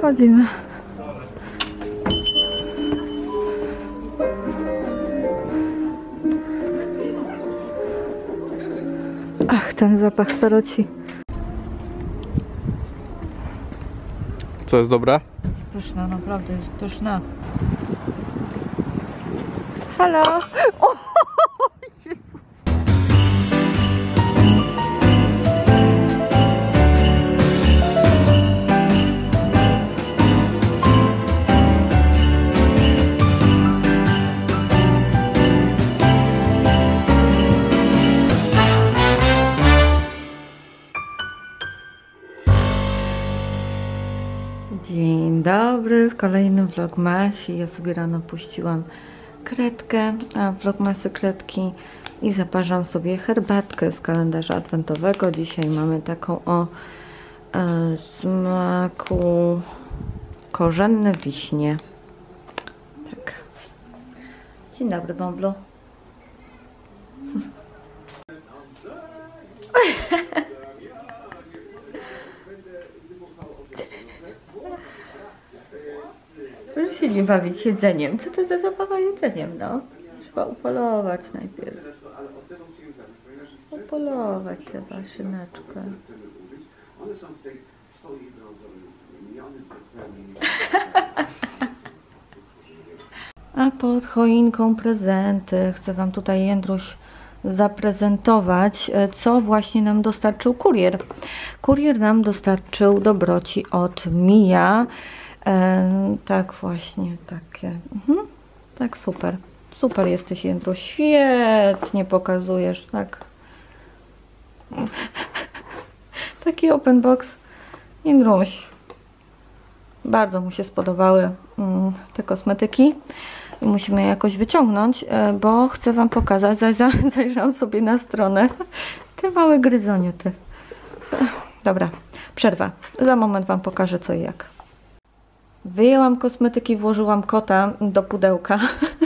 Chodzimy. Ach, ten zapach staroci. Co jest? Jest pyszna, naprawdę jest pyszna. Halo! O! Dobry, w kolejnym vlogmasie. Ja sobie rano puściłam kredkę, a vlogmasy kredki i zaparzam sobie herbatkę z kalendarza adwentowego. Dzisiaj mamy taką o e, smaku korzenne wiśnie. Tak. Dzień dobry, Bąblu. Proszę się nie bawić jedzeniem. Co to za zabawa jedzeniem, no? Trzeba upolować najpierw. Upolować trzeba szyneczkę. One są A pod choinką prezenty. Chcę Wam tutaj, Jędruś, zaprezentować, e, co właśnie nam dostarczył kurier. Kurier nam dostarczył dobroci od Mija. E, tak właśnie, takie. Mhm. Tak, super. Super jesteś, Jędruś. Świetnie pokazujesz, tak. Taki open box. Jędruś. Bardzo mu się spodobały mm, te kosmetyki i musimy je jakoś wyciągnąć, e, bo chcę Wam pokazać, zaj- zaj- zajrzałam sobie na stronę, te małe gryzonie, ty. Dobra, przerwa. Za moment Wam pokażę co i jak. Wyjęłam kosmetyki, włożyłam kota do pudełka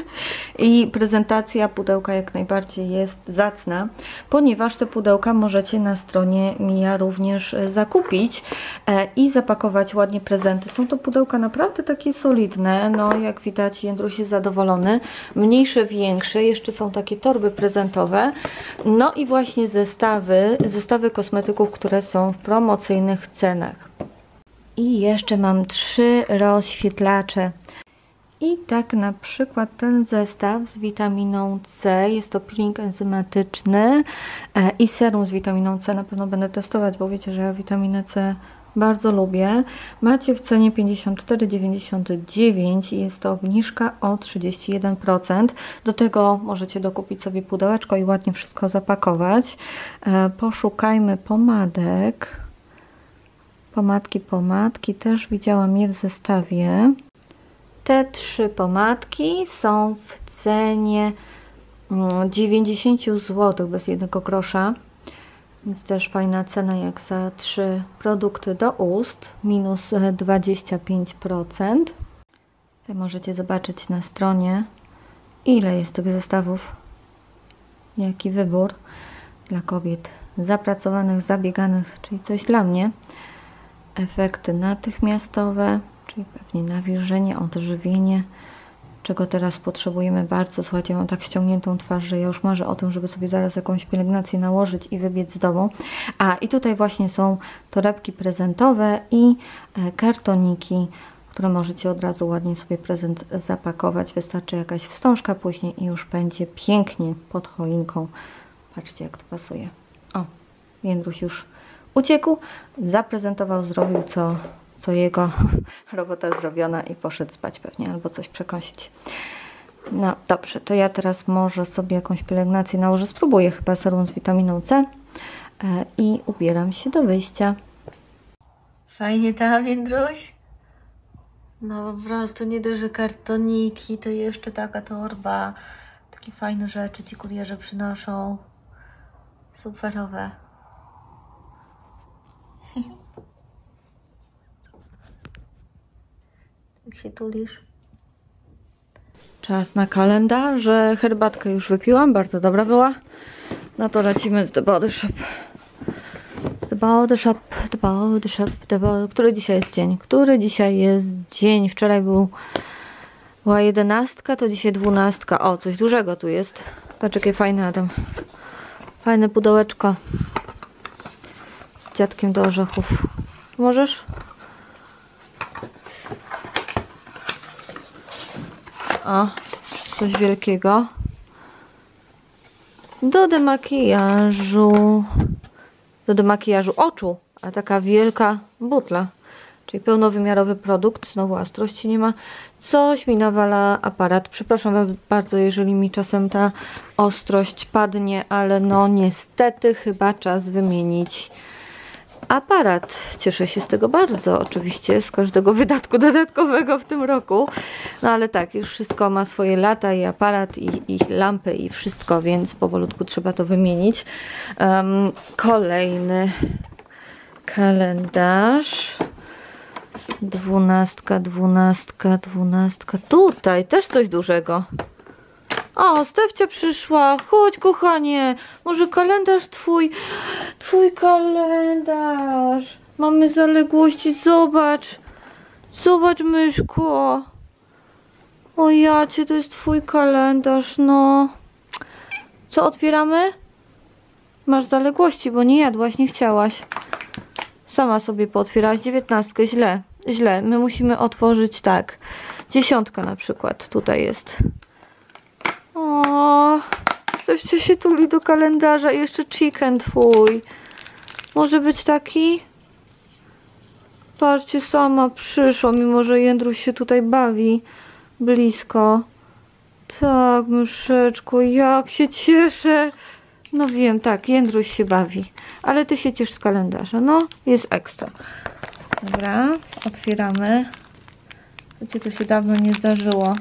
i prezentacja pudełka jak najbardziej jest zacna, ponieważ te pudełka możecie na stronie Mija również e, zakupić e, i zapakować ładnie prezenty. Są to pudełka naprawdę takie solidne, no jak widać Jędruś jest zadowolony. Mniejsze, większe, jeszcze są takie torby prezentowe. No i właśnie zestawy, zestawy kosmetyków, które są w promocyjnych cenach. I jeszcze mam trzy rozświetlacze. I tak na przykład ten zestaw z witaminą C, jest to peeling enzymatyczny e, i serum z witaminą C. Na pewno będę testować, bo wiecie, że ja witaminę C bardzo lubię. Macie w cenie 54,99 i jest to obniżka o 31%. Do tego możecie dokupić sobie pudełeczko i ładnie wszystko zapakować. E, Poszukajmy pomadek. Pomadki, pomadki, też widziałam je w zestawie. Te trzy pomadki są w cenie mm, 90 zł bez jednego grosza. Więc też fajna cena jak za trzy produkty do ust, minus e, 25%. Tutaj możecie zobaczyć na stronie, ile jest tych zestawów, jaki wybór dla kobiet zapracowanych, zabieganych, czyli coś dla mnie efekty natychmiastowe, czyli pewnie nawilżenie, odżywienie, czego teraz potrzebujemy bardzo. Słuchajcie, mam tak ściągniętą twarz, że ja już marzę o tym, żeby sobie zaraz jakąś pielęgnację nałożyć i wybiec z domu. A i tutaj właśnie są torebki prezentowe i e, kartoniki, które możecie od razu ładnie sobie prezent zapakować. Wystarczy jakaś wstążka później i już będzie pięknie pod choinką. Patrzcie, jak to pasuje. O, Jędruś już uciekł, zaprezentował, zrobił co, co jego robota zrobiona i poszedł spać pewnie albo coś przekąsić. No dobrze, to ja teraz może sobie jakąś pielęgnację nałożę. Spróbuję chyba serum z witaminą C e, i ubieram się do wyjścia. Fajnie tam, Jędruś? No po prostu nie dość, że kartoniki, to jeszcze taka torba. Takie fajne rzeczy ci kurierze przynoszą. Superowe. Jak się tulisz? Czas na kalendarze. Herbatkę już wypiłam, bardzo dobra była. No to lecimy z The Body Shop. The Body Shop the the shop, the ball. Który dzisiaj jest dzień? Który dzisiaj jest dzień? Wczoraj był była jedenastka, to dzisiaj dwunastka. O, coś dużego tu jest. Patrz, jakie fajne Adam. Fajne pudełeczko. Dziadkiem do orzechów. Możesz? O, coś wielkiego. Do demakijażu. Do demakijażu oczu. A taka wielka butla. Czyli pełnowymiarowy produkt. Znowu ostrości nie ma. Coś mi nawala aparat. Przepraszam bardzo, jeżeli mi czasem ta ostrość padnie, ale no niestety chyba czas wymienić aparat. Cieszę się z tego bardzo, oczywiście, z każdego wydatku dodatkowego w tym roku. No ale tak, już wszystko ma swoje lata i aparat, i, i lampy, i wszystko, więc powolutku trzeba to wymienić. Em, kolejny kalendarz. Dwunastka, dwunastka, dwunastka. Tutaj też coś dużego. O, Stefcia przyszła. Chodź, kochanie. Może kalendarz twój. Twój kalendarz. Mamy zaległości. Zobacz. Zobacz, myszko. O jacie, to jest twój kalendarz, no. Co, otwieramy? Masz zaległości, bo nie jadłaś, nie chciałaś. Sama sobie pootwierałaś dziewiętnastkę. Źle, źle. My musimy otworzyć tak. Dziesiątka na przykład. Tutaj jest. O, Stefcia się tuli do kalendarza. Jeszcze chicken twój. Może być taki? Patrzcie, sama przyszła, mimo że Jędruś się tutaj bawi blisko. Tak, myszeczku, jak się cieszę. No wiem, tak, Jędruś się bawi. Ale ty się ciesz z kalendarza. No, jest ekstra. Dobra, otwieramy. Wiecie, to się dawno nie zdarzyło.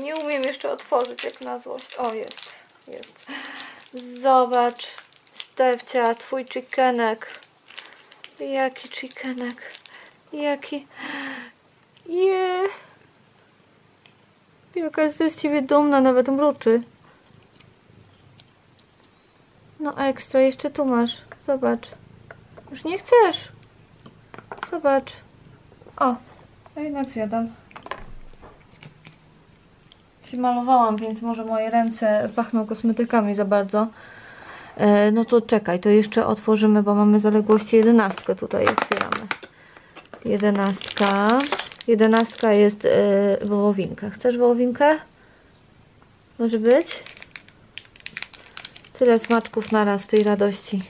Nie umiem jeszcze otworzyć jak na złość. O, jest, jest. Zobacz, Stefcia, twój chickenek. Jaki chickenek. Jaki... Je. Jaka jest z ciebie dumna, nawet mruczy. No ekstra, jeszcze tu masz. Zobacz. Już nie chcesz. Zobacz. O, a jednak zjadam. Się malowałam, więc może moje ręce pachną kosmetykami za bardzo. E, no to czekaj, to jeszcze otworzymy, bo mamy zaległości jedenastkę tutaj otwieramy. Jedenastka. Jedenastka jest e, wołowinka. Chcesz wołowinkę? Może być? Tyle smaczków naraz tej radości.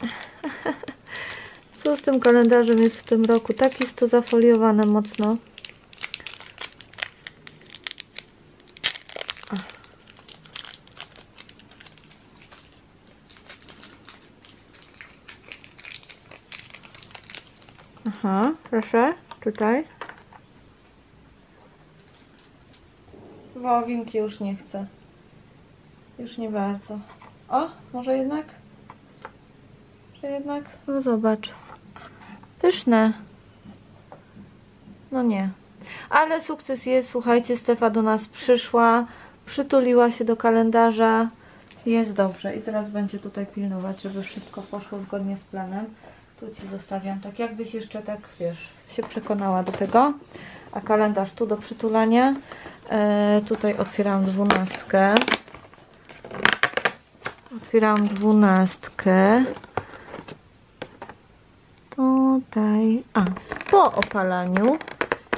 Co z tym kalendarzem jest w tym roku? Tak jest to zafoliowane mocno. Aha, proszę, tutaj. Wołowinki już nie chcę. Już nie bardzo. O, może jednak? Może jednak? No zobacz. Pyszne. No nie. Ale sukces jest, słuchajcie, Stefa do nas przyszła, przytuliła się do kalendarza. Jest dobrze i teraz będzie tutaj pilnować, żeby wszystko poszło zgodnie z planem. Tu Ci zostawiam, tak jakbyś jeszcze tak, wiesz, się przekonała do tego. A kalendarz tu do przytulania. E, tutaj otwieram dwunastkę. Otwieram dwunastkę. Tutaj, a, po opalaniu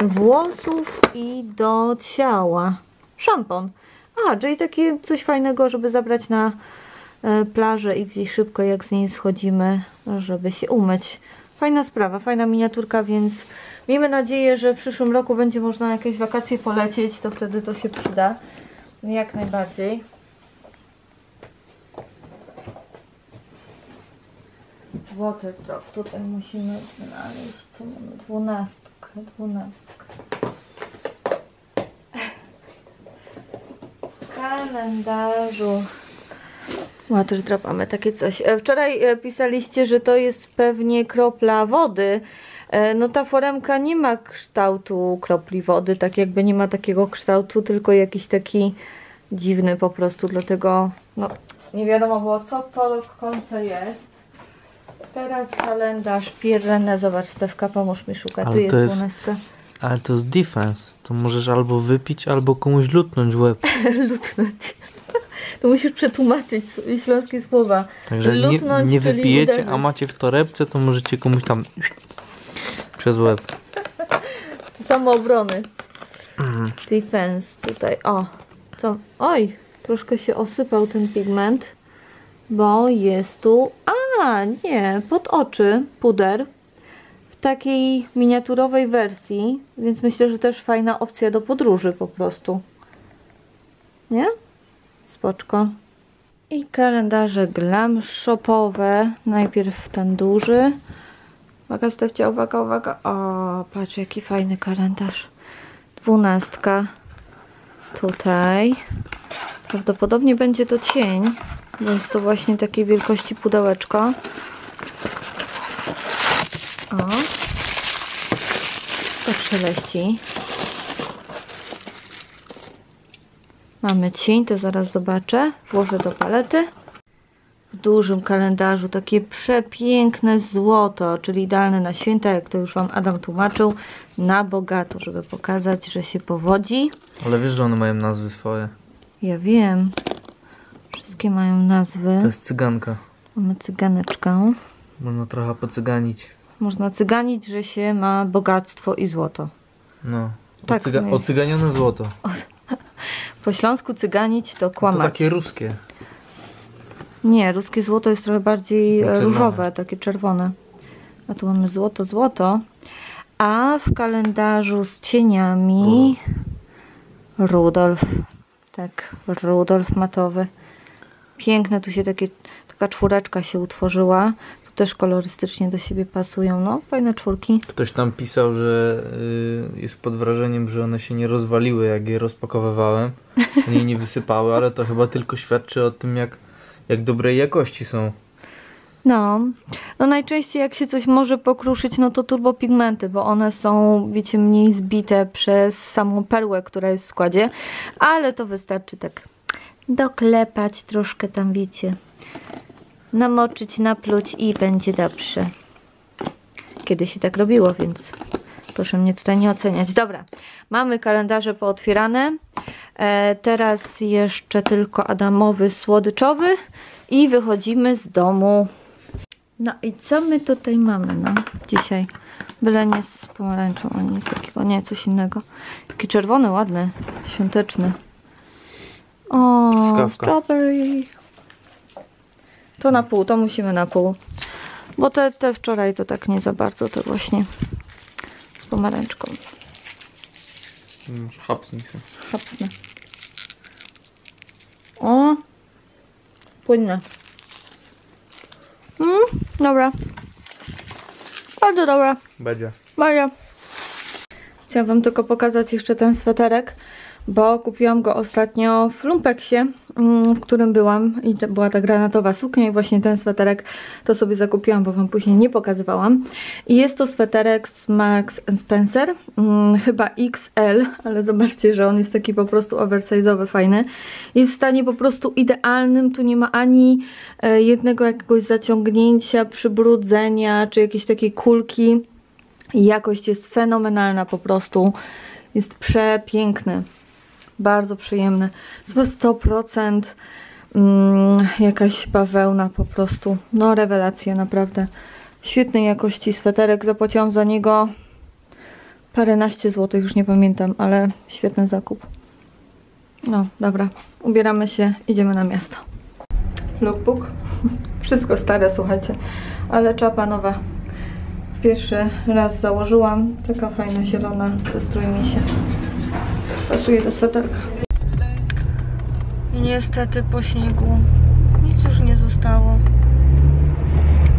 włosów i do ciała. Szampon. A, czyli takie coś fajnego, żeby zabrać na e, plażę i gdzieś szybko jak z niej schodzimy, żeby się umyć. Fajna sprawa, fajna miniaturka, więc miejmy nadzieję, że w przyszłym roku będzie można na jakieś wakacje polecieć, to wtedy to się przyda. Jak najbardziej. Water drop. Tutaj musimy znaleźć co mamy? Dwunastkę, dwunastkę. Kalendarzu. Water drop, mamy takie coś. E, Wczoraj e, pisaliście, że to jest pewnie kropla wody, E, No ta foremka nie ma kształtu kropli wody, tak jakby nie ma takiego kształtu, tylko jakiś taki dziwny po prostu, dlatego no nie wiadomo było co to do końca jest. Teraz kalendarz Pirene, zobacz Stefka, pomóż mi szukać, tu Ale jest to jest- dwunastka. Ale to jest defense. To możesz albo wypić, albo komuś lutnąć w łeb. Lutnąć. To musisz przetłumaczyć śląskie słowa. Także nie, Lutnąć, nie czyli wypijecie, uderzyć. a macie w torebce, to możecie komuś tam przez łeb. To samoobrony. Mhm. Defense tutaj, o. Co? Oj, troszkę się osypał ten pigment, bo jest tu, a nie, pod oczy puder w takiej miniaturowej wersji, więc myślę, że też fajna opcja do podróży po prostu. Nie? Spoczko. I kalendarze glam shopowe. Najpierw ten duży. Uwaga, stawcie, uwaga, uwaga. O, patrz jaki fajny kalendarz. Dwunastka. Tutaj. Prawdopodobnie będzie to cień, jest to właśnie takiej wielkości pudełeczko. O. To szeleści. Mamy cień, to zaraz zobaczę. Włożę do palety. W dużym kalendarzu takie przepiękne złoto, czyli idealne na święta, jak to już Wam Adam tłumaczył, na bogato, żeby pokazać, że się powodzi. Ale wiesz, że one mają nazwy swoje. Ja wiem. Wszystkie mają nazwy. To jest cyganka. Mamy cyganeczkę. Można trochę pocyganić. Można cyganić, że się ma bogactwo i złoto. No. Tak, Ocyga- my- Ocyganione złoto. Po śląsku cyganić to To kłamać. takie ruskie. Nie, ruskie złoto jest trochę bardziej No, e, czerwone. różowe, takie czerwone. A tu mamy złoto, złoto. A w kalendarzu z cieniami Rudolf. Tak, Rudolf matowy. Piękne, tu się takie, taka czwóreczka się utworzyła. Tu też kolorystycznie do siebie pasują. No, fajne czwórki. Ktoś tam pisał, że y, jest pod wrażeniem, że one się nie rozwaliły, jak je rozpakowywałem. One nie wysypały, ale to chyba tylko świadczy o tym, jak, jak dobrej jakości są. No, no najczęściej jak się coś może pokruszyć, no to turbopigmenty, bo one są, wiecie, mniej zbite przez samą perłę, która jest w składzie, ale to wystarczy tak doklepać troszkę tam, wiecie, namoczyć, napluć i będzie dobrze. Kiedy się tak robiło, więc proszę mnie tutaj nie oceniać. Dobra, mamy kalendarze pootwierane. E, teraz jeszcze tylko Adamowy słodyczowy i wychodzimy z domu. No i co my tutaj mamy, no, dzisiaj? Byle nie z pomarańczą, ani nic takiego, nie, coś innego. Taki czerwony, ładny, świąteczny. O, Truskawka. strawberry. To na pół, to musimy na pół. Bo te, te wczoraj to tak nie za bardzo, to właśnie z pomarańczką. Hapsnij sobie. Hopsne. O! Płynne. Mm, dobra. Bardzo dobra. Będzie. Maria. Chciałam wam tylko pokazać jeszcze ten sweterek, bo kupiłam go ostatnio w Lumpeksie, mm, w którym byłam i była ta granatowa suknia i właśnie ten sweterek to sobie zakupiłam, bo wam później nie pokazywałam. I jest to sweterek z Marks Spencer, mm, chyba XL, ale zobaczcie, że on jest taki po prostu oversize'owy, fajny. Jest w stanie po prostu idealnym, tu nie ma ani e, jednego jakiegoś zaciągnięcia, przybrudzenia, czy jakiejś takiej kulki. Jakość jest fenomenalna po prostu. Jest przepiękny. Bardzo przyjemny. Chyba 100% mm, jakaś bawełna po prostu. No rewelacja naprawdę. Świetnej jakości sweterek. Zapłaciłam za niego paręnaście złotych, już nie pamiętam, ale świetny zakup. No, dobra. Ubieramy się, idziemy na miasto. Lookbook. Wszystko stare, słuchajcie. Ale czapa nowa. Pierwszy raz założyłam. Taka fajna zielona ze strój mi się. Pasuje do sweterka. I niestety po śniegu nic już nie zostało.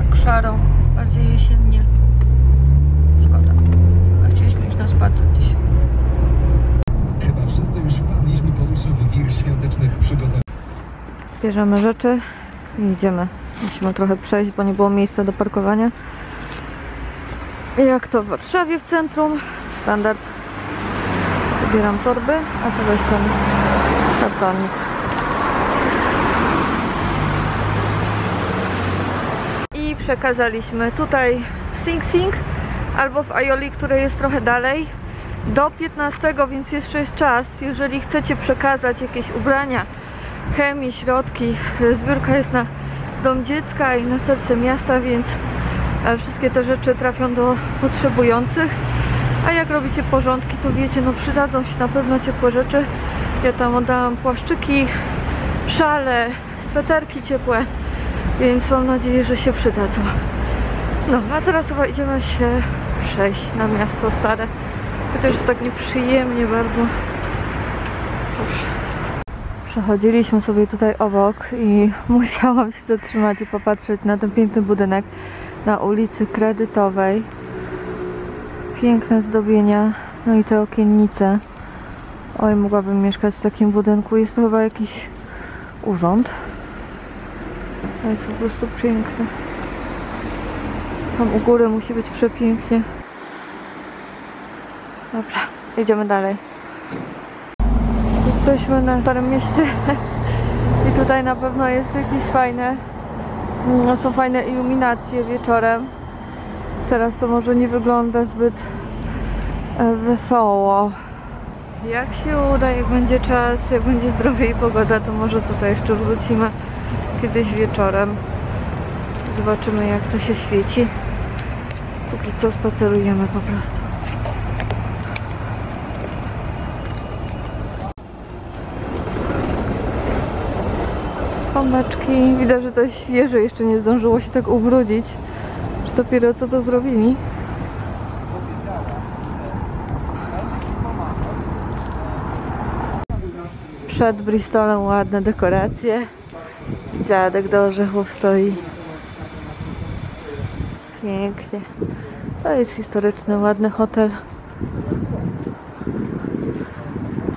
Tak szaro, bardziej jesiennie. Szkoda. A chcieliśmy iść na spacer dzisiaj. Chyba wszyscy już wpadliśmy po uszy w wir świątecznych przygotowań. Bierzemy rzeczy i idziemy. Musimy trochę przejść, bo nie było miejsca do parkowania. Jak to w Warszawie w centrum. Standard. Zabieram torby, a to jest ten kartonik. I przekazaliśmy tutaj w Sing Sing albo w Aioli, które jest trochę dalej do 15, więc jeszcze jest czas. Jeżeli chcecie przekazać jakieś ubrania, chemii, środki, zbiórka jest na Dom Dziecka i na serce miasta, więc wszystkie te rzeczy trafią do potrzebujących. A jak robicie porządki, to wiecie, no przydadzą się na pewno ciepłe rzeczy. Ja tam oddałam płaszczyki, szale, sweterki ciepłe, więc mam nadzieję, że się przydadzą. No, a teraz chyba idziemy się przejść na miasto stare. Chociaż jest tak nieprzyjemnie bardzo. Cóż. Przechodziliśmy sobie tutaj obok i musiałam się zatrzymać i popatrzeć na ten piękny budynek na ulicy Kredytowej. Piękne zdobienia, no i te okiennice. Oj, mogłabym mieszkać w takim budynku. Jest to chyba jakiś urząd. To jest po prostu piękne. Tam u góry musi być przepięknie. Dobra, idziemy dalej. Jesteśmy na Starym Mieście i tutaj na pewno jest jakieś fajne, no, są fajne iluminacje wieczorem. Teraz to może nie wygląda zbyt e, wesoło. Jak się uda, jak będzie czas, jak będzie zdrowie i pogoda, to może tutaj jeszcze wrócimy kiedyś wieczorem. Zobaczymy jak to się świeci. Póki co spacerujemy po prostu. Pomeczki. Widać, że to świeże, jeszcze nie zdążyło się tak ubrudzić. Czy dopiero co to zrobili? Przed Bristolem ładne dekoracje. Dziadek do orzechów stoi. Pięknie. To jest historyczny, ładny hotel.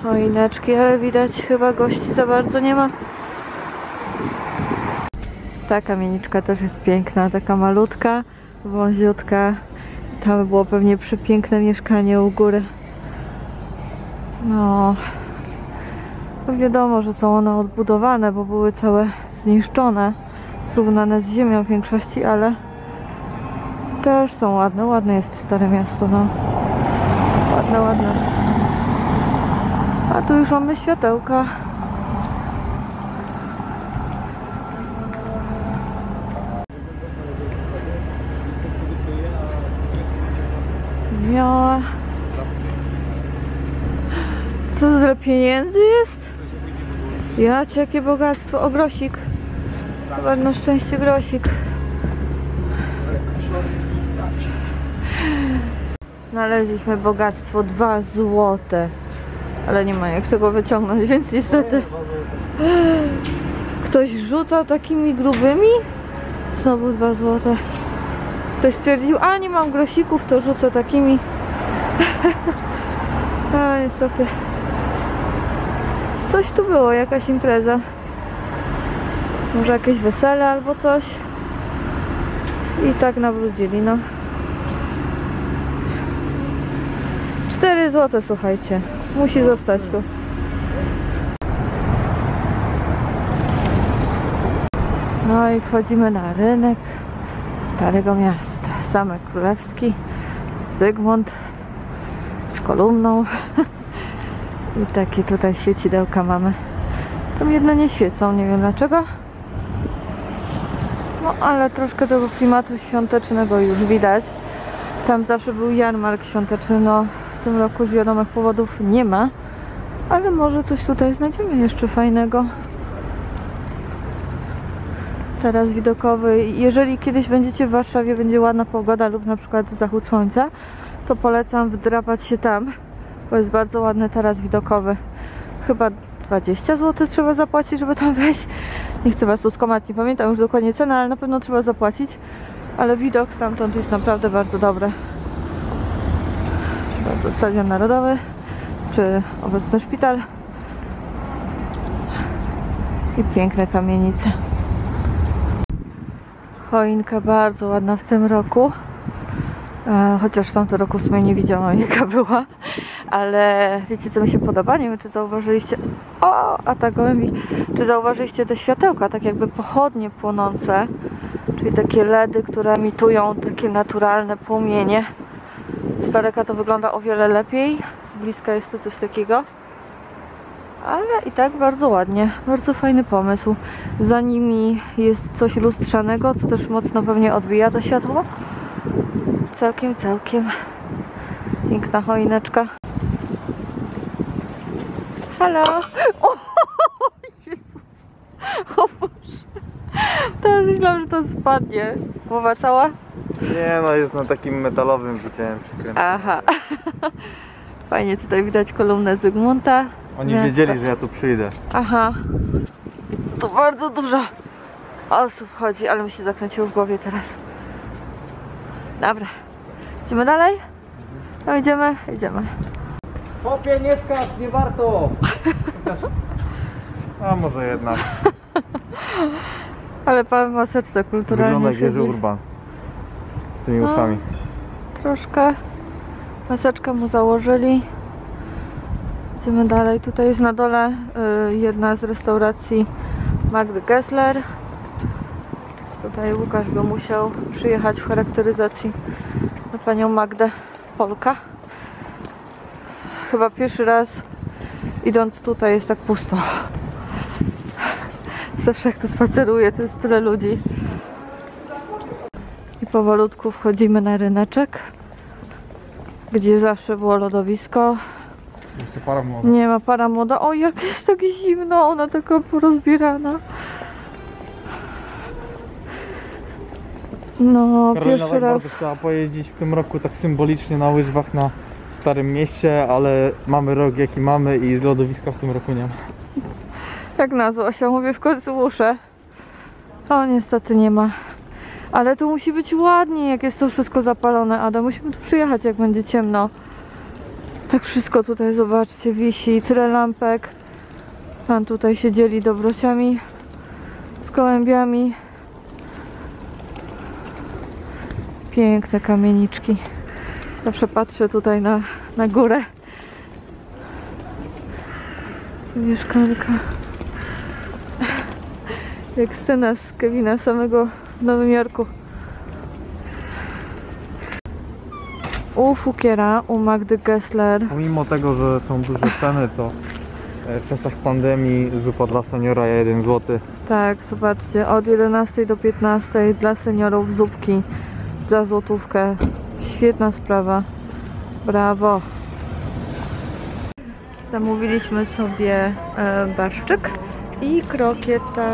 Choineczki, ale widać chyba gości za bardzo nie ma. Ta kamieniczka też jest piękna, taka malutka, wąziutka. Tam było pewnie przepiękne mieszkanie u góry. No, wiadomo, że są one odbudowane, bo były całe zniszczone, zrównane z ziemią w większości, ale też są ładne. Ładne jest Stare Miasto, no. Ładne, ładne. A tu już mamy światełka. Co to za pieniędzy jest? Ja cię, jakie bogactwo. O, grosik. Chyba na szczęście grosik. Znaleźliśmy bogactwo 2 złote. Ale nie ma jak tego wyciągnąć, więc niestety. Ktoś rzucał takimi grubymi? Znowu 2 złote. Ktoś stwierdził, a nie mam grosików, to rzucę takimi. a niestety. Coś tu było, jakaś impreza. Może jakieś wesele albo coś. I tak nabrudzili, no. 4 złote, słuchajcie. Musi zostać tu. No i wchodzimy na rynek Starego Miasta. Zamek Królewski, Zygmunt z kolumną. I takie tutaj świecidełka mamy. Tam jedne nie świecą, nie wiem dlaczego. No ale troszkę tego klimatu świątecznego już widać. Tam zawsze był jarmark świąteczny, no w tym roku z wiadomych powodów nie ma. Ale może coś tutaj znajdziemy jeszcze fajnego. Teraz widokowy. Jeżeli kiedyś będziecie w Warszawie, będzie ładna pogoda lub na przykład zachód słońca, to polecam wdrapać się tam, bo jest bardzo ładny teraz widokowy. Chyba 20 zł trzeba zapłacić, żeby tam wejść. Nie chcę was tu skomać, nie pamiętam już dokładnie ceny, ale na pewno trzeba zapłacić. Ale widok stamtąd jest naprawdę bardzo dobry. Bardzo, Stadion Narodowy, czy obecny szpital. I piękne kamienice. Choinka bardzo ładna w tym roku. E, chociaż w tamtym roku w sumie nie widziałam jaka była. Ale wiecie co mi się podoba? Nie wiem czy zauważyliście. O, a ta gołębi. Czy zauważyliście te światełka, tak jakby pochodnie płonące? Czyli takie LEDy, które emitują takie naturalne płomienie. Z daleka to wygląda o wiele lepiej. Z bliska jest to coś takiego. Ale i tak bardzo ładnie. Bardzo fajny pomysł. Za nimi jest coś lustrzanego, co też mocno pewnie odbija to światło. Całkiem, całkiem. Piękna choineczka. Halo! O, Jezus! O Boże! Teraz myślałam, że to spadnie. Głowa cała? Nie no, jest na takim metalowym widziałem. Aha. Fajnie tutaj widać kolumnę Zygmunta. Oni Nie. wiedzieli, że ja tu przyjdę. Aha. Tu bardzo dużo osób chodzi, ale mi się zakręciło w głowie teraz. Dobra. Idziemy dalej? No idziemy, idziemy. Popie, nie skacz, nie warto! A może jednak. Ale pan w maseczce kulturalnie Wygląda jak Jerzy. Urban. Z tymi No. uszami. Troszkę. Maseczkę mu założyli. Idziemy dalej. Tutaj jest na dole y, jedna z restauracji Magdy Gessler. Więc tutaj Łukasz by musiał przyjechać w charakteryzacji na panią Magdę Polka. Chyba pierwszy raz idąc tutaj jest tak pusto. Zawsze jak tu spaceruję, to jest tyle ludzi. I powolutku wchodzimy na ryneczek, gdzie zawsze było lodowisko. Jeszcze para młoda. Nie ma para młoda. O, jak jest tak zimno, ona taka porozbierana. No, pierwszy raz. chciała pojeździć w tym roku tak symbolicznie na łyżwach na Starym Mieście, ale mamy rok jaki mamy i lodowiska w tym roku nie ma. Jak na Zosia, mówię w końcu muszę. O, niestety nie ma. Ale tu musi być ładnie, jak jest to wszystko zapalone, Ada. Musimy tu przyjechać, jak będzie ciemno. Tak wszystko tutaj, zobaczcie, wisi. Tyle lampek. Pan tutaj się dzieli dobrociami z gołębiami. Piękne kamieniczki. Zawsze patrzę tutaj na, na górę. Mieszkanka. Jak scena z Kevina samego w Nowym Jorku. U Fukiera, u Magdy Gessler. Pomimo tego, że są duże ceny, to e, w czasach pandemii zupa dla seniora 1 zł. Tak, zobaczcie, od 11 do 15 dla seniorów zupki za złotówkę. Świetna sprawa. Brawo. Zamówiliśmy sobie e, barszczyk i krokieta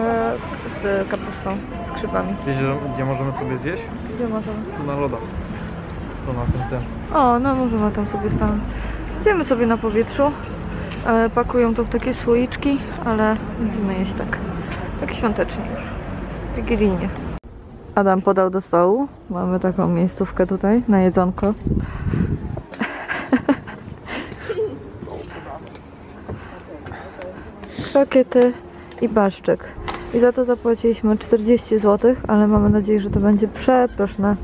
z kapustą, z grzybami. Wiesz, że- gdzie możemy sobie zjeść? Gdzie możemy? Tu na loda. Na tym. O, no możemy tam sobie stanąć. Idziemy sobie na powietrzu. E, pakują to w takie słoiczki, ale będziemy jeść tak, tak świątecznie już. Wigilijnie. Adam podał do stołu. Mamy taką miejscówkę tutaj na jedzonko. Krokiety i barszczyk. I za to zapłaciliśmy 40 zł, ale mamy nadzieję, że to będzie przepyszne.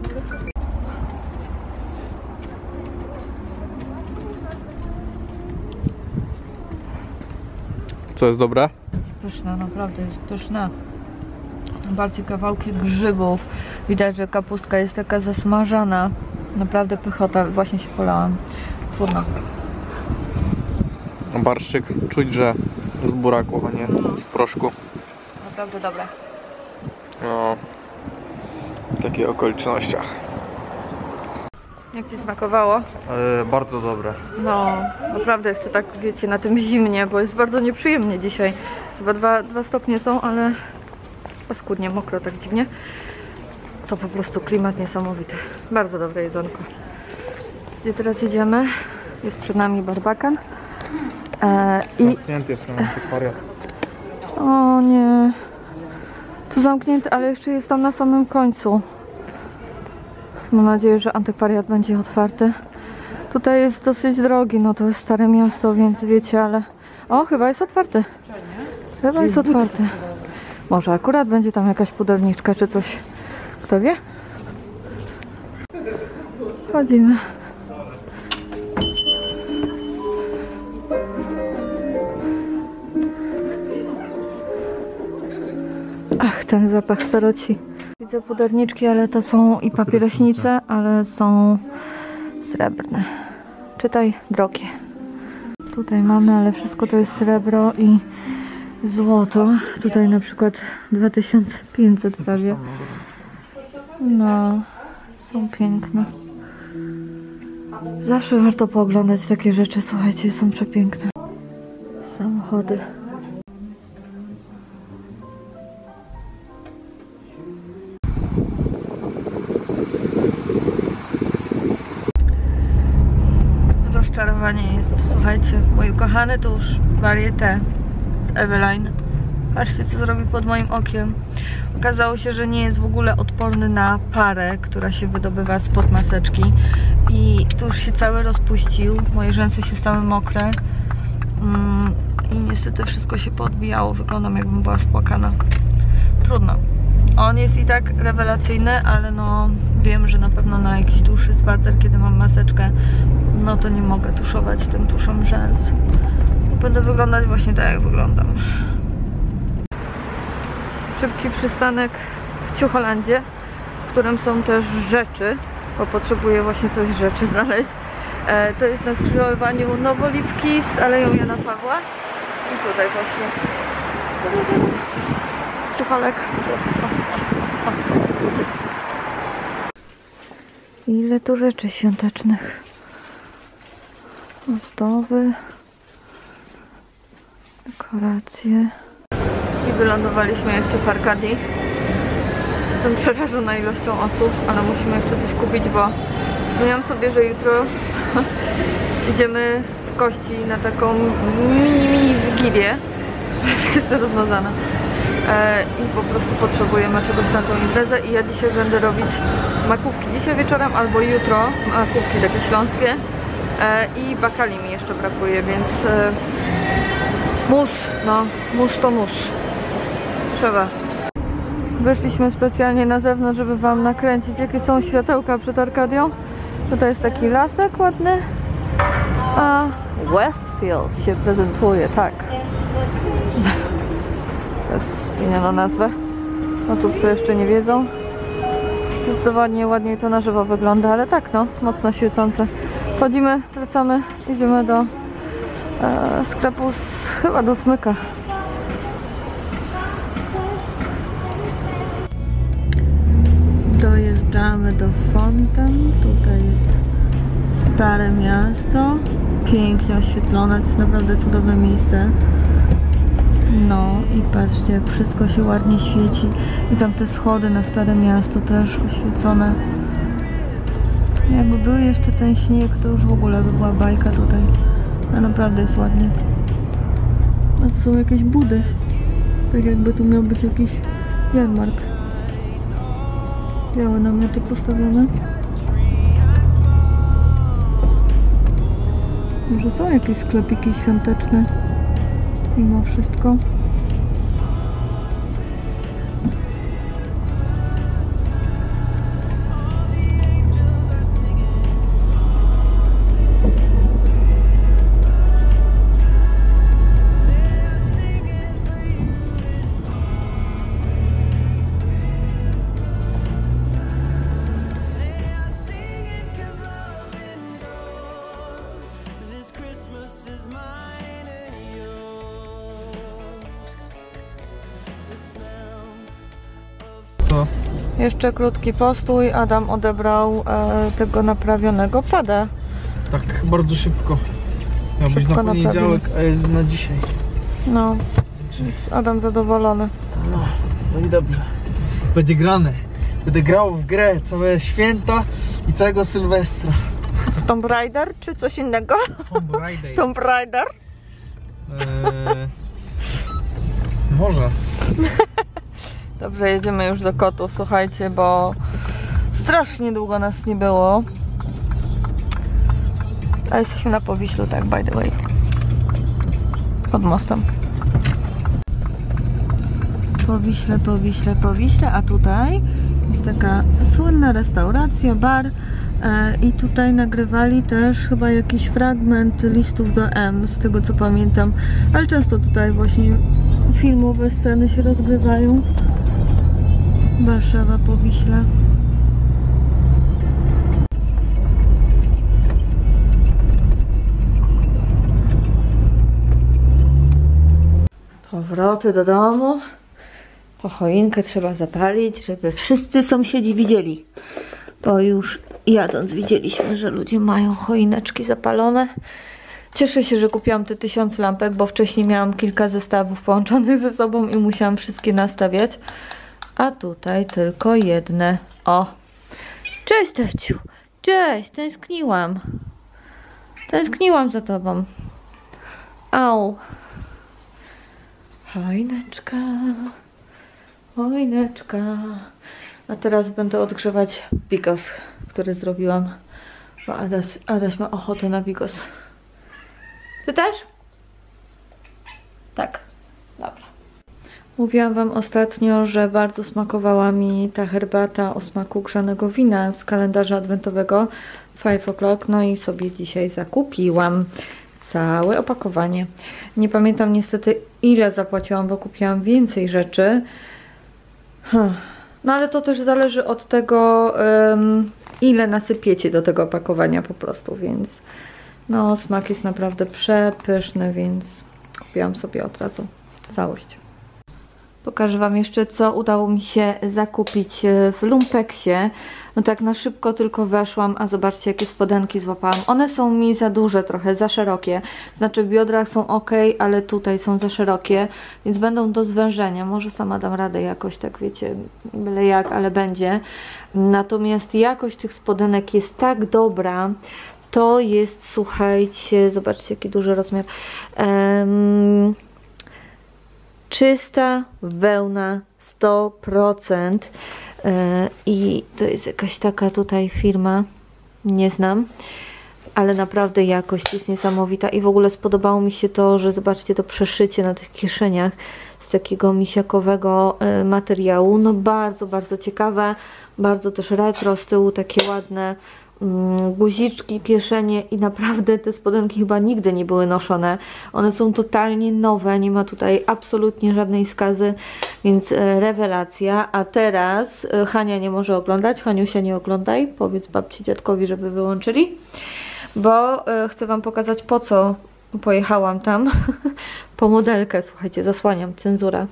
Co jest dobre? Jest pyszna, naprawdę jest pyszna. Bardziej kawałki grzybów. Widać, że kapustka jest taka zasmażana. Naprawdę pychota. Właśnie się polałam. Trudno. Barszczyk czuć, że z buraku, a nie z proszku. Naprawdę dobre. No, w takich okolicznościach. Jak Ci smakowało? E, bardzo dobre. No, naprawdę jeszcze tak, wiecie, na tym zimnie, bo jest bardzo nieprzyjemnie dzisiaj. Chyba dwa, dwa stopnie są, ale paskudnie, mokro, tak dziwnie. To po prostu klimat niesamowity. Bardzo dobre jedzonko. Gdzie teraz jedziemy? Jest przed nami barbakan. E, I Zamknięty jest antykwariat. O nie. Tu zamknięte, ale jeszcze jest tam na samym końcu. Mam nadzieję, że antykwariat będzie otwarty. Tutaj jest dosyć drogi, no to jest stare miasto, więc wiecie, ale... O, chyba jest otwarty. Chyba jest otwarty. Może akurat będzie tam jakaś pudelniczka czy coś. Kto wie? Chodzimy. Ach, ten zapach staroci. Widzę puderniczki, ale to są i papierośnice, ale są srebrne. Czytaj drogie. Tutaj mamy, ale wszystko to jest srebro i złoto. Tutaj na przykład 2500 prawie. No, są piękne. Zawsze warto pooglądać takie rzeczy, słuchajcie, są przepiękne. Samochody. Rozczarowanie jest, słuchajcie, mój ukochany tusz Varieté z Eveline. Patrzcie, co zrobił pod moim okiem. Okazało się, że nie jest w ogóle odporny na parę, która się wydobywa spod maseczki. I tuż się cały rozpuścił. Moje rzęsy się stały mokre. Mm, I niestety wszystko się podbijało. Wyglądam jakbym była spłakana. Trudno. On jest i tak rewelacyjny, ale no wiem, że na pewno na jakiś dłuższy spacer, kiedy mam maseczkę, no to nie mogę tuszować tym tuszem rzęs. Będę wyglądać właśnie tak, jak wyglądam. Szybki przystanek w Ciucholandzie, w którym są też rzeczy, bo potrzebuję właśnie coś rzeczy znaleźć. E, to jest na skrzyżowaniu Nowolipki z Aleją Jana Pawła. I tutaj właśnie. Ciucholek. Ile tu rzeczy świątecznych. Ozdoby. Dekoracje. I wylądowaliśmy jeszcze w Arkadii. Jestem przerażona ilością osób, ale musimy jeszcze coś kupić, bo zmieniam sobie, że jutro idziemy w kości na taką mini, mini wigilię. Jestem rozmazana. E, I po prostu potrzebujemy czegoś na tą imprezę i ja dzisiaj będę robić makówki. Dzisiaj wieczorem albo jutro makówki takie śląskie. E, I bakali mi jeszcze brakuje, więc e, mus, no, mus to mus. Trzeba. Wyszliśmy specjalnie na zewnątrz, żeby Wam nakręcić, jakie są światełka przed Arkadią. Tutaj jest taki lasek ładny, a Westfield się prezentuje, tak. To jest zmieniono nazwę. Osób, które jeszcze nie wiedzą. Zdecydowanie ładniej to na żywo wygląda, ale tak no, mocno świecące. Chodzimy, wracamy, idziemy do e, sklepu z, chyba do smyka. Dojeżdżamy do Fonten. Tutaj jest Stare Miasto. Pięknie oświetlone. To jest naprawdę cudowne miejsce. No i patrzcie, jak wszystko się ładnie świeci. I tam te schody na Stare Miasto też oświecone. Jakby był jeszcze ten śnieg, to już w ogóle by była bajka tutaj. A naprawdę jest ładnie. A to są jakieś budy. Tak jakby tu miał być jakiś jarmark. Białe namioty postawione. Może są jakieś sklepiki świąteczne. Mimo wszystko. Jeszcze krótki postój. Adam odebrał e, tego naprawionego pada. Tak, bardzo szybko. Miał być Szybko na poniedziałek, a jest na dzisiaj. No, więc Adam zadowolony. No, no i dobrze. Będzie grane. Będę grał w grę całe święta i całego Sylwestra. W Tomb Raider czy coś innego? Tomb Raider. Tomb Raider? Eee, może. Dobrze, jedziemy już do kotów, słuchajcie, bo strasznie długo nas nie było. A jesteśmy na Powiślu, tak, by the way. Pod mostem. Powiśle, Powiśle, Powiśle, a tutaj jest taka słynna restauracja, bar E, I tutaj nagrywali też chyba jakiś fragment listów do M, z tego co pamiętam. Ale często tutaj właśnie filmowe sceny się rozgrywają. Warszawa po Wiśle. Powroty do domu. Po choinkę trzeba zapalić, żeby wszyscy sąsiedzi widzieli. Bo już jadąc widzieliśmy, że ludzie mają choineczki zapalone. Cieszę się, że kupiłam te tysiąc lampek, bo wcześniej miałam kilka zestawów połączonych ze sobą i musiałam wszystkie nastawiać. A tutaj tylko jedne. O! Cześć, Tewciu! Cześć! Tęskniłam. Tęskniłam za tobą. Au! Choineczka, choineczka. A teraz będę odgrzewać bigos, który zrobiłam. Bo Adaś, Adaś ma ochotę na bigos. Ty też? Tak. Dobra. Mówiłam Wam ostatnio, że bardzo smakowała mi ta herbata o smaku grzanego wina z kalendarza adwentowego 5 o'clock. No i sobie dzisiaj zakupiłam całe opakowanie. Nie pamiętam niestety ile zapłaciłam, bo kupiłam więcej rzeczy. No ale to też zależy od tego, ile nasypiecie do tego opakowania po prostu, więc no smak jest naprawdę przepyszny, więc kupiłam sobie od razu całość. Pokażę Wam jeszcze, co udało mi się zakupić e, w Lumpeksie. No tak na szybko tylko weszłam, a zobaczcie, jakie spodenki złapałam. One są mi za duże trochę, za szerokie. Znaczy w biodrach są ok, ale tutaj są za szerokie, więc będą do zwężenia. Może sama dam radę jakoś, tak wiecie, byle jak, ale będzie. Natomiast jakość tych spodenek jest tak dobra, to jest, słuchajcie, zobaczcie, jaki duży rozmiar. Em, czysta wełna 100% E, i to jest jakaś taka tutaj firma, nie znam, ale naprawdę jakość jest niesamowita i w ogóle spodobało mi się to, że zobaczcie to przeszycie na tych kieszeniach z takiego misiakowego e, materiału, no bardzo, bardzo ciekawe, bardzo też retro, z tyłu takie ładne guziczki, kieszenie i naprawdę te spodenki chyba nigdy nie były noszone. One są totalnie nowe, nie ma tutaj absolutnie żadnej skazy, więc e, rewelacja. A teraz e, Hania nie może oglądać. Haniusia nie oglądaj, powiedz babci, dziadkowi, żeby wyłączyli, bo e, chcę Wam pokazać po co pojechałam tam po modelkę, słuchajcie, zasłaniam, cenzura.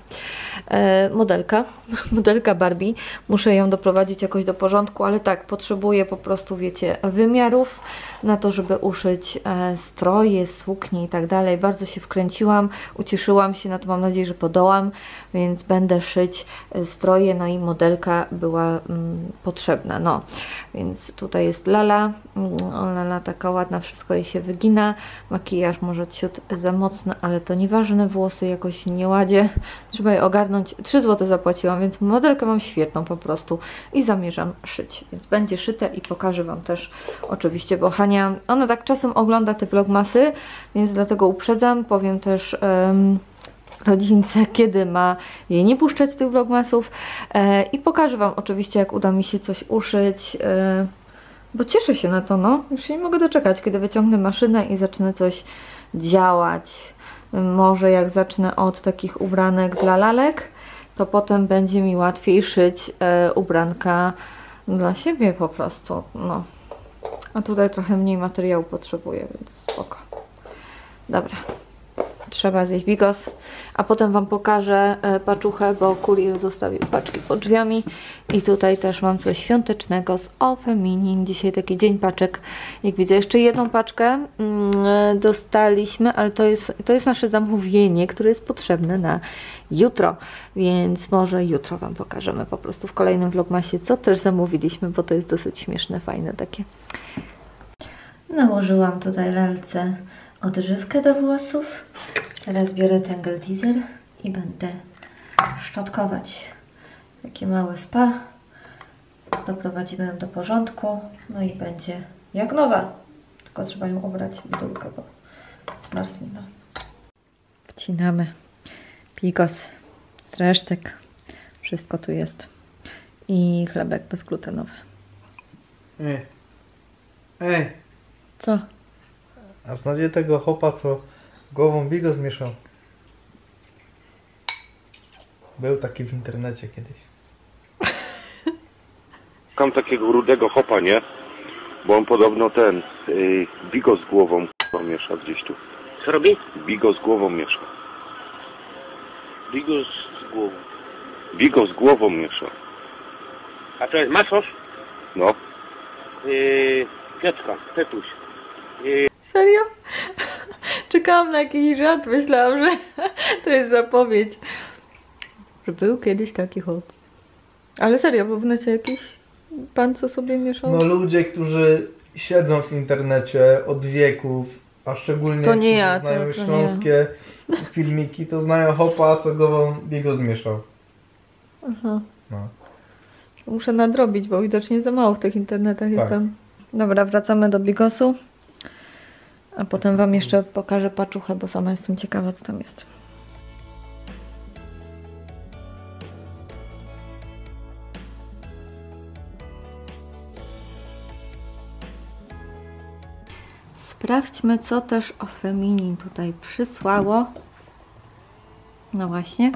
E, modelka, modelka Barbie, muszę ją doprowadzić jakoś do porządku, ale tak, potrzebuję po prostu, wiecie, wymiarów na to, żeby uszyć e, stroje, suknie i tak dalej. Bardzo się wkręciłam, ucieszyłam się, na to mam nadzieję, że podołam, więc będę szyć e, stroje, no i modelka była mm, potrzebna, no. Więc tutaj jest Lala, mm, Lala taka ładna, wszystko jej się wygina, makijaż może ciut za mocny, ale to nieważne, włosy jakoś nie ładzie, trzeba je ogarnąć. 3 zł zapłaciłam, więc modelkę mam świetną po prostu i zamierzam szyć, więc będzie szyte i pokażę Wam też oczywiście, bo Hania, ona tak czasem ogląda te vlogmasy, więc dlatego uprzedzam, powiem też... em, rodzince, kiedy ma jej nie puszczać tych vlogmasów e, i pokażę Wam oczywiście, jak uda mi się coś uszyć, e, bo cieszę się na to, no. Już się nie mogę doczekać, kiedy wyciągnę maszynę i zacznę coś działać. Może jak zacznę od takich ubranek dla lalek, to potem będzie mi łatwiej szyć e, ubranka dla siebie po prostu, no. A tutaj trochę mniej materiału potrzebuję, więc spoko. Dobra trzeba zjeść bigos, a potem Wam pokażę e, paczuchę, bo kurier zostawił paczki pod drzwiami i tutaj też mam coś świątecznego z Ofeminin. Dzisiaj taki dzień paczek, jak widzę. Jeszcze jedną paczkę mm, e, dostaliśmy, ale to jest, to jest nasze zamówienie, które jest potrzebne na jutro, więc może jutro Wam pokażemy po prostu w kolejnym vlogmasie, co też zamówiliśmy, bo to jest dosyć śmieszne, fajne takie. Nałożyłam tutaj lalce odżywkę do włosów. Teraz biorę Tangle Teaser i będę szczotkować. Takie małe spa. Doprowadzimy ją do porządku. No i będzie jak nowa. Tylko trzeba ją ubrać w dółkę, bo zmarznie. Wcinamy pigos z resztek. Wszystko tu jest. I chlebek bezglutenowy. E, Ej, Co? A znacie tego hopa, co głową bigo zmieszał? Był taki w internecie kiedyś. Szukam takiego rudego hopa, nie? Bo on podobno ten, yy, bigo z głową k***a, miesza gdzieś tu. Co robi? Bigo z głową miesza. Bigos z głową. Bigo z głową miesza. A to jest masosz? No. Yy, Piotrka, Petuś. Serio? Czekałam na jakiś żart, myślałam, że to jest zapowiedź. Że był kiedyś taki chłop. Ale serio, był w necie jakiś pan, co sobie mieszał? No ludzie, którzy siedzą w internecie od wieków, a szczególnie To nie ja, to- znają to nie śląskie filmiki, to znają hopa, co głową bigo zmieszał. Aha. No. Muszę nadrobić, bo widocznie za mało w tych internetach Tak. jestem. Dobra, wracamy do Bigosu. A potem wam jeszcze pokażę paczuchę, bo sama jestem ciekawa, co tam jest. Sprawdźmy, co też o Feminin tutaj przysłało. No właśnie.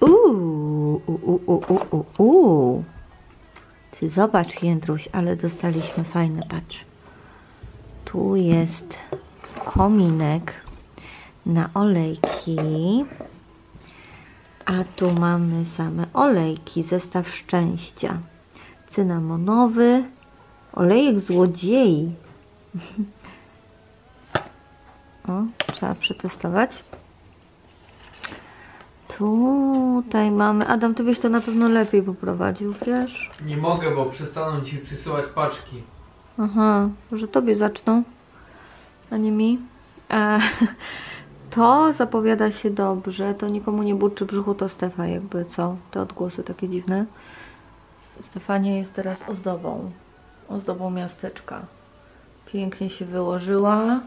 Uuu, u, u, u, u, u, u. Ty zobacz, Jędruś, ale dostaliśmy fajne, patrz. Tu jest kominek na olejki. A tu mamy same olejki, zestaw szczęścia. Cynamonowy, olejek złodziei. O, trzeba przetestować. Tutaj mamy. Adam, ty byś to na pewno lepiej poprowadził, wiesz? Nie mogę, bo przestaną ci przysyłać paczki. Aha, że tobie zaczną, a nie mi. E, to zapowiada się dobrze. To nikomu nie burczy brzuchu, to Stefa, jakby co? Te odgłosy takie dziwne. Stefania jest teraz ozdobą. Ozdobą miasteczka. Pięknie się wyłożyła.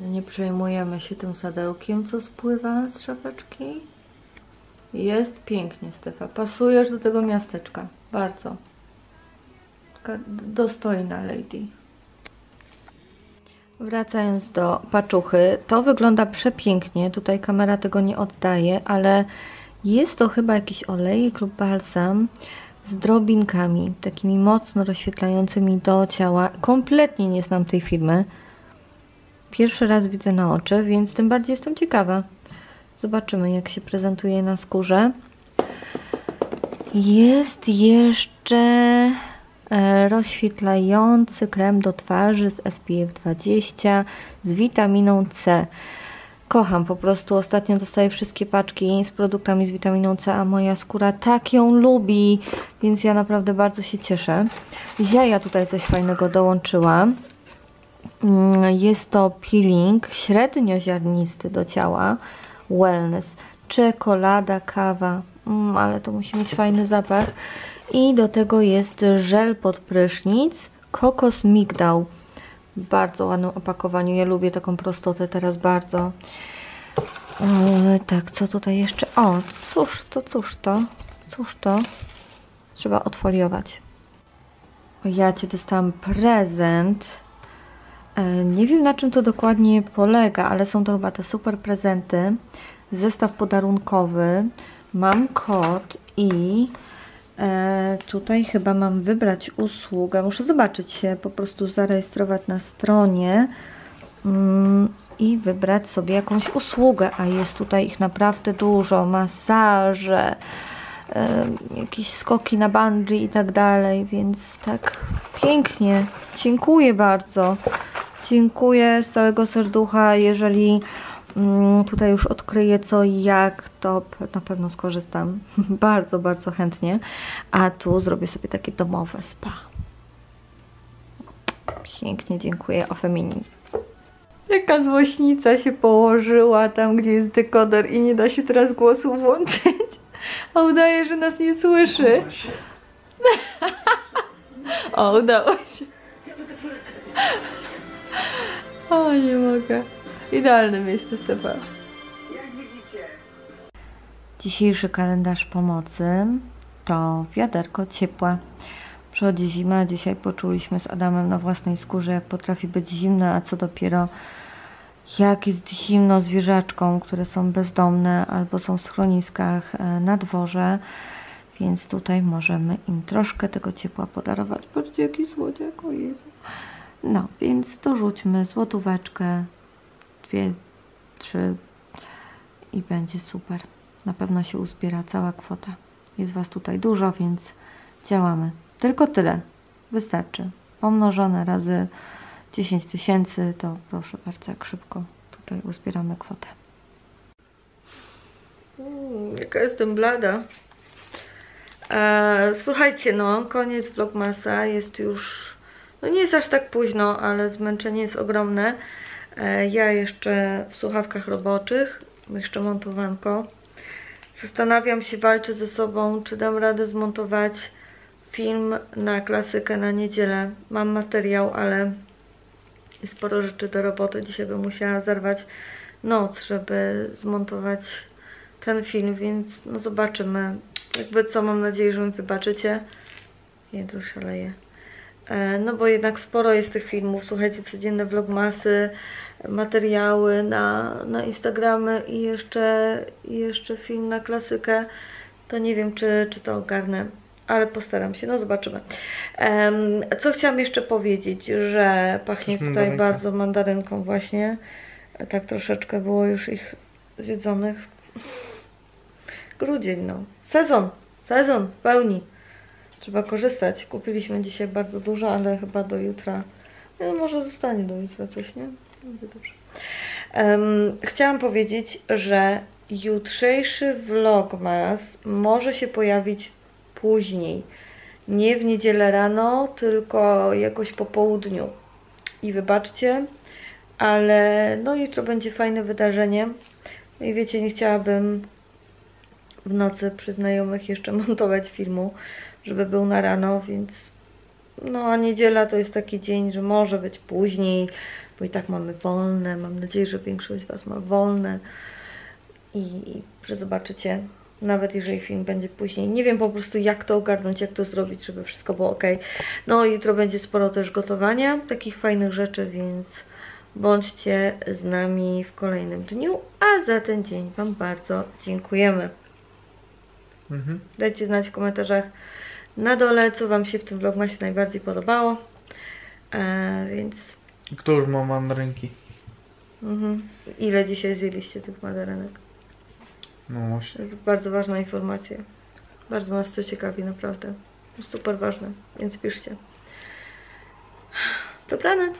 Nie przejmujemy się tym sadełkiem, co spływa z szafeczki. Jest pięknie, Stefa. Pasujesz do tego miasteczka. Bardzo. Taka dostojna lady. Wracając do paczuchy, to wygląda przepięknie. Tutaj kamera tego nie oddaje, ale jest to chyba jakiś olejek lub balsam z drobinkami, takimi mocno rozświetlającymi do ciała. Kompletnie nie znam tej firmy. Pierwszy raz widzę na oczy, więc tym bardziej jestem ciekawa. Zobaczymy, jak się prezentuje na skórze. Jest jeszcze rozświetlający krem do twarzy z SPF 20 z witaminą C. Kocham po prostu. Ostatnio dostaję wszystkie paczki z produktami z witaminą C, a moja skóra tak ją lubi, więc ja naprawdę bardzo się cieszę. Ja tutaj coś fajnego dołączyłam. Mm, Jest to peeling średnioziarnisty do ciała. Wellness. Czekolada, kawa. Mm, ale to musi mieć fajny zapach. I do tego jest żel pod prysznic. Kokos migdał. Bardzo ładnym opakowaniu. Ja lubię taką prostotę teraz bardzo. Yy, tak, co tutaj jeszcze? O, cóż to, cóż to? Cóż to? Trzeba odfoliować. O, ja Cię dostałam prezent. E, Nie wiem na czym to dokładnie polega, ale są to chyba te super prezenty. Zestaw podarunkowy. Mam kod i e, tutaj chyba mam wybrać usługę. Muszę zobaczyć się, po prostu zarejestrować na stronie mm, i wybrać sobie jakąś usługę. A jest tutaj ich naprawdę dużo. Masaże, e, jakieś skoki na bungee i tak dalej, więc tak pięknie. Dziękuję bardzo. Dziękuję z całego serducha. Jeżeli tutaj już odkryję co i jak, to na pewno skorzystam. bardzo, bardzo chętnie. A tu zrobię sobie takie domowe spa. Pięknie dziękuję o feminin. Jaka złośnica się położyła tam, gdzie jest dekoder i nie da się teraz głosu włączyć. A udaje, że nas nie słyszy. O, udało się. O, nie mogę. Idealne miejsce, Stefan. Dzisiejszy kalendarz pomocy to wiaderko ciepła. Przychodzi zima, dzisiaj poczuliśmy z Adamem na własnej skórze, jak potrafi być zimno, a co dopiero jak jest zimno zwierzaczkom, które są bezdomne albo są w schroniskach e, na dworze, więc tutaj możemy im troszkę tego ciepła podarować. Patrzcie, jaki słodziak, o Jezu. No, więc dorzućmy złotóweczkę, dwie, trzy i będzie super. Na pewno się uzbiera cała kwota. Jest Was tutaj dużo, więc działamy. Tylko tyle. Wystarczy. Pomnożone razy 10 tysięcy, to proszę bardzo, jak szybko tutaj uzbieramy kwotę. Mm, jaka jestem blada. E, słuchajcie, no, koniec vlogmasa. Jest już, no nie jest aż tak późno, ale zmęczenie jest ogromne. E, ja jeszcze w słuchawkach roboczych, jeszcze montowanko. Zastanawiam się, walczę ze sobą, czy dam radę zmontować film na klasykę na niedzielę. Mam materiał, ale sporo rzeczy do roboty. Dzisiaj bym musiała zerwać noc, żeby zmontować ten film, więc no zobaczymy. Jakby co, mam nadzieję, że mi wybaczycie. Jedro szaleje. E, No bo jednak sporo jest tych filmów. Słuchajcie, codzienne vlogmasy, materiały na, na Instagramy i jeszcze, i jeszcze film na klasykę. To nie wiem, czy, czy to ogarnę, ale postaram się. No zobaczymy. Em, co chciałam jeszcze powiedzieć, że pachnie tutaj mandarynka. bardzo mandarynką właśnie. Tak troszeczkę było już ich zjedzonych. Grudzień, no. Sezon, sezon w pełni. Trzeba korzystać. Kupiliśmy dzisiaj bardzo dużo, ale chyba do jutra. No, może zostanie do jutra coś, nie? Będzie dobrze. Em, chciałam powiedzieć, że jutrzejszy vlogmas może się pojawić później. Nie w niedzielę rano, tylko jakoś po południu. I wybaczcie, ale no jutro będzie fajne wydarzenie. No I wiecie, nie chciałabym w nocy przy znajomych jeszcze montować filmu, żeby był na rano, więc no a niedziela to jest taki dzień, że może być później, bo i tak mamy wolne. Mam nadzieję, że większość z Was ma wolne i, i że zobaczycie, nawet jeżeli film będzie później. Nie wiem po prostu jak to ogarnąć, jak to zrobić, żeby wszystko było ok. No jutro będzie sporo też gotowania, takich fajnych rzeczy, więc bądźcie z nami w kolejnym dniu, a za ten dzień Wam bardzo dziękujemy. Mhm. Dajcie znać w komentarzach na dole, co Wam się w tym vlogmasie najbardziej podobało. E, więc Kto już ma mandarynki? mhm. ile dzisiaj zjedliście tych madarenek? No właśnie. To jest bardzo ważna informacja. Bardzo nas to ciekawi, naprawdę. Super ważne, więc piszcie. Dobranoc.